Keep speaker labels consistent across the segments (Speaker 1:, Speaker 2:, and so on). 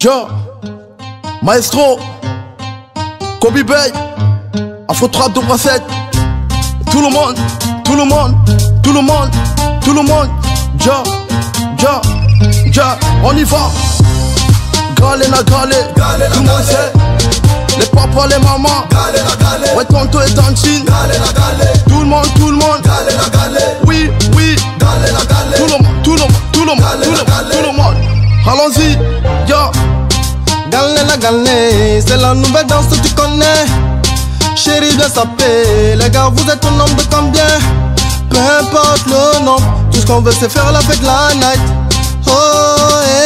Speaker 1: Joe, Maestro, Kobe Bay, Afro 3 2 7 tout le monde, tout le monde, tout le monde, tout le monde, Joe, Joe, Joe, on y va. Galé la galé,
Speaker 2: Galé la
Speaker 1: tout le monde
Speaker 2: galé.
Speaker 1: Les papas, les mamans,
Speaker 2: Galé la galé,
Speaker 1: ouais tonton et tantine,
Speaker 2: galé la galé,
Speaker 1: tout le monde, tout le monde,
Speaker 2: galé la galé,
Speaker 1: oui, oui,
Speaker 2: galé la galé,
Speaker 1: tout le monde, tout le monde, tout le monde, tout le monde, tout le monde. Allons-y, yo.
Speaker 3: C'est la nouvelle danse que tu connais. Chérie, bien sapé, les gars, vous êtes au nombre de combien Peu importe le nombre, tout ce qu'on veut c'est faire la fête la night. Oh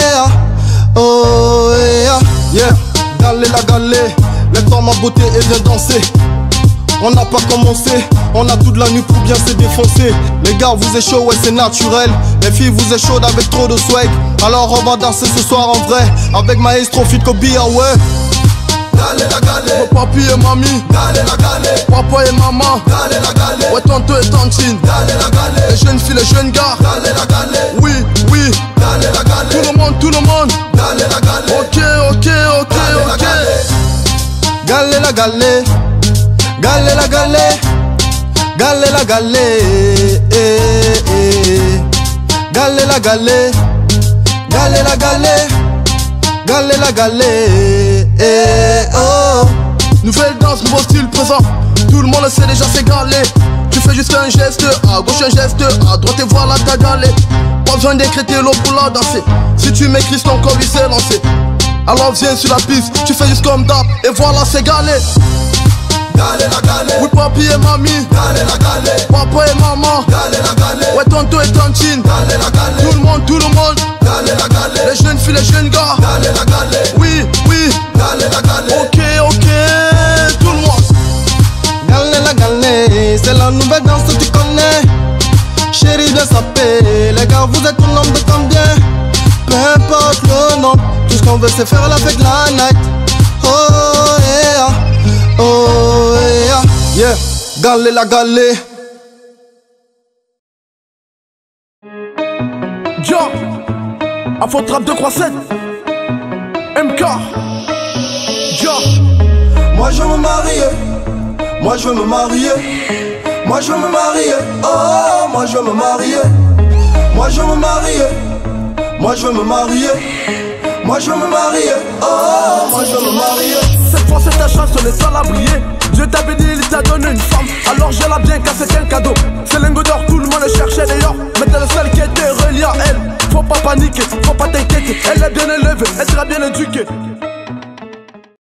Speaker 3: yeah, oh yeah, yeah. Galé la galé, lève-toi ma beauté et viens danser. On n'a pas commencé, on a toute la nuit pour bien se défoncer. Les gars, vous êtes chaud, ouais, c'est naturel. Les filles, vous êtes chaudes avec trop de swag. Alors on va danser ce soir en vrai. Avec Maestro, fit Kobe, ah ouais.
Speaker 2: galé la galé,
Speaker 1: Papi et mamie,
Speaker 2: la galé,
Speaker 1: papa et maman,
Speaker 2: la galé,
Speaker 1: ouais tonton et tantine.
Speaker 2: galé la galé,
Speaker 1: Les jeunes filles, les jeunes gars,
Speaker 2: galé la galé,
Speaker 1: oui, oui,
Speaker 2: la
Speaker 1: tout le monde, tout le monde.
Speaker 2: la galé,
Speaker 1: Ok, ok, ok,
Speaker 2: la
Speaker 1: ok.
Speaker 2: galé,
Speaker 3: Galé la galé, galé la galé, galé la galé, eh, galé la galé, galé la galé, galé la galé, eh, oh.
Speaker 1: Nouvelle danse, nouveau style présent. Tout le monde le sait déjà, c'est galé. Tu fais juste un geste, à gauche un geste, à droite et voilà ta galée. Pas besoin d'écrire l'eau pour la danser. Si tu m'écris ton corps, il s'est lancé. Alors viens sur la piste, tu fais juste comme d'hab, et voilà, c'est galé.
Speaker 2: Galé la galé,
Speaker 1: Oui, papi et mamie,
Speaker 2: galé la galé,
Speaker 1: papa et maman,
Speaker 2: galé la galé,
Speaker 1: ouais, tonton et tantine.
Speaker 2: galé la galé,
Speaker 1: Tout le monde, tout le monde,
Speaker 2: galé la galé,
Speaker 1: les jeunes filles, les jeunes gars.
Speaker 2: galé la galé,
Speaker 1: Oui, oui,
Speaker 2: galé la galé,
Speaker 1: ok, ok, tout le monde.
Speaker 3: Galé la galé, c'est la nouvelle danse que tu connais. Chérie, bien sapé, les gars, vous êtes au nombre de combien? Peu importe le nombre, tout ce qu'on veut c'est faire la fête la night. Yeah. Galé la galé,
Speaker 1: Yo, Afro Trap 2 3 7 MK Yo,
Speaker 3: moi je veux me marier, moi je veux me marier, moi je veux me marier, oh moi je veux me marier, moi je veux me marier, moi je veux me marier, moi je veux me marier, oh moi je veux me marier.
Speaker 1: cette fois c'est ta chance, on est à briller Dieu t'a béni, il t'a donné une femme. Alors je l'ai bien car c'est un cadeau. C'est lingot d'or, tout le monde le cherchait d'ailleurs Mais t'es le seul qui était relié à elle. Faut pas paniquer, faut pas t'inquiéter. Elle est bien élevée, elle sera bien éduquée